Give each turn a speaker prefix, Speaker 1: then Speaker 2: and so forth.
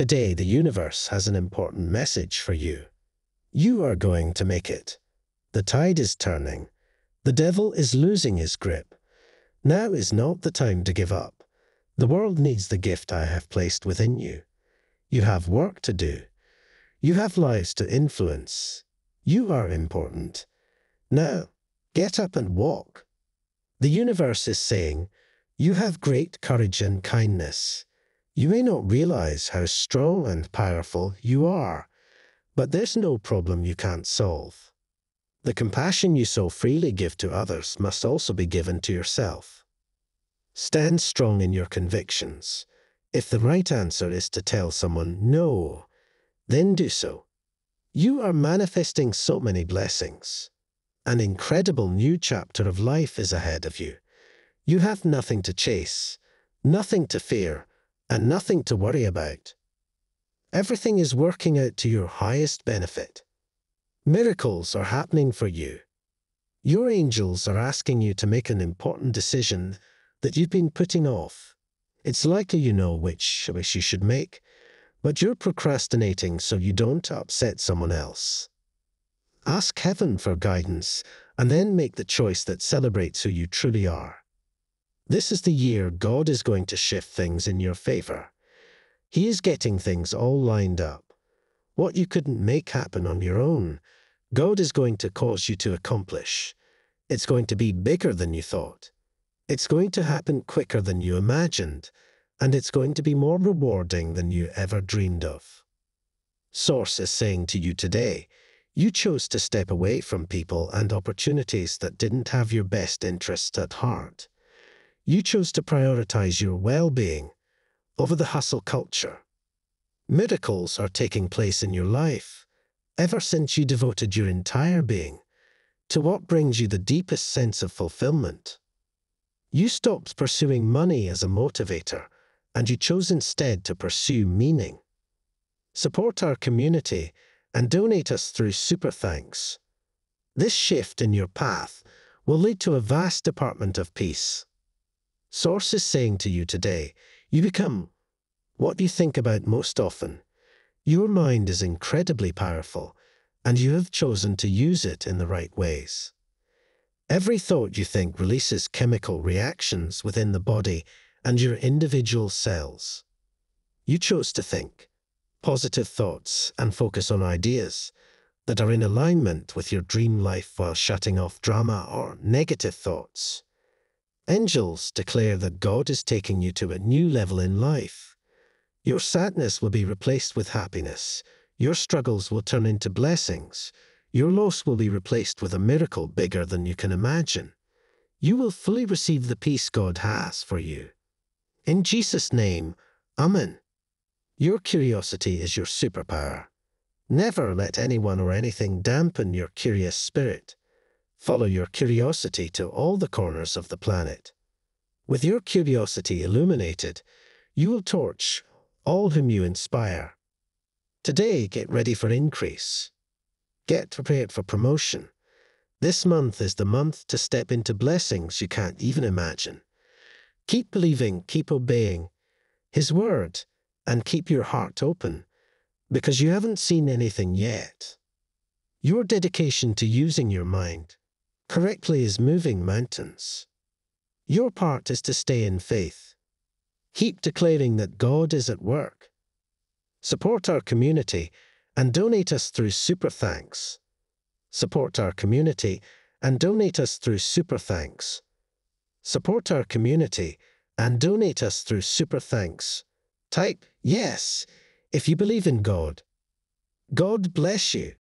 Speaker 1: Today, the universe has an important message for you. You are going to make it. The tide is turning. The devil is losing his grip. Now is not the time to give up. The world needs the gift I have placed within you. You have work to do. You have lives to influence. You are important. Now, get up and walk. The universe is saying, You have great courage and kindness. You may not realize how strong and powerful you are, but there's no problem you can't solve. The compassion you so freely give to others must also be given to yourself. Stand strong in your convictions. If the right answer is to tell someone no, then do so. You are manifesting so many blessings. An incredible new chapter of life is ahead of you. You have nothing to chase, nothing to fear, and nothing to worry about. Everything is working out to your highest benefit. Miracles are happening for you. Your angels are asking you to make an important decision that you've been putting off. It's likely you know which wish you should make, but you're procrastinating so you don't upset someone else. Ask heaven for guidance and then make the choice that celebrates who you truly are. This is the year God is going to shift things in your favor. He is getting things all lined up. What you couldn't make happen on your own, God is going to cause you to accomplish. It's going to be bigger than you thought. It's going to happen quicker than you imagined, and it's going to be more rewarding than you ever dreamed of. Source is saying to you today, you chose to step away from people and opportunities that didn't have your best interests at heart. You chose to prioritize your well-being over the hustle culture. Miracles are taking place in your life ever since you devoted your entire being to what brings you the deepest sense of fulfillment. You stopped pursuing money as a motivator and you chose instead to pursue meaning. Support our community and donate us through Super Thanks. This shift in your path will lead to a vast department of peace. Source is saying to you today, you become what you think about most often. Your mind is incredibly powerful, and you have chosen to use it in the right ways. Every thought you think releases chemical reactions within the body and your individual cells. You chose to think positive thoughts and focus on ideas that are in alignment with your dream life while shutting off drama or negative thoughts. Angels declare that God is taking you to a new level in life. Your sadness will be replaced with happiness. Your struggles will turn into blessings. Your loss will be replaced with a miracle bigger than you can imagine. You will fully receive the peace God has for you. In Jesus' name, Amen. Your curiosity is your superpower. Never let anyone or anything dampen your curious spirit. Follow your curiosity to all the corners of the planet. With your curiosity illuminated, you will torch all whom you inspire. Today, get ready for increase. Get prepared for promotion. This month is the month to step into blessings you can't even imagine. Keep believing, keep obeying His word, and keep your heart open, because you haven't seen anything yet. Your dedication to using your mind correctly is moving mountains. Your part is to stay in faith. Keep declaring that God is at work. Support our community and donate us through Super Thanks. Support our community and donate us through Super Thanks. Support our community and donate us through Super Thanks. Type yes if you believe in God. God bless you.